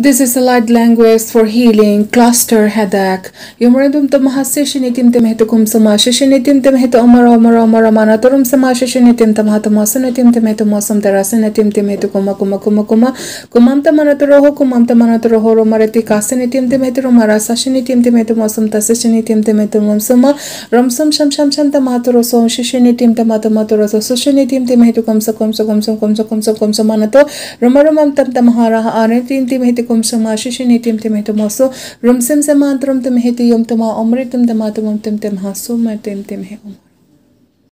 This is a light language for healing cluster headache. Yumredum tamaha seshinitim temhetukum sama shishinitim temhetu amara amara amara manaturum sama shishinitim tamaha tamasanatim temhetu masam tarasanatim temhetu kuma kuma kuma kuma kumam tamanaturoho kumam tamanaturoho romarati kasanitim temhetu romara sashinitim temhetu masam tasashinitim temhetu mamsama ramsam sham sham sham tamaturo so shishinitim tamatamaturo so shishinitim temhetu kumsa kumsa kumsa kumsa kumsa kumsa manato romaramam tam tamahara anetim temhetu kum shama shishini tim tim hitum oso rum sim sim antrum tim hitim yum tuma omritum dama tumum tim tim hasu mar tim tim he omar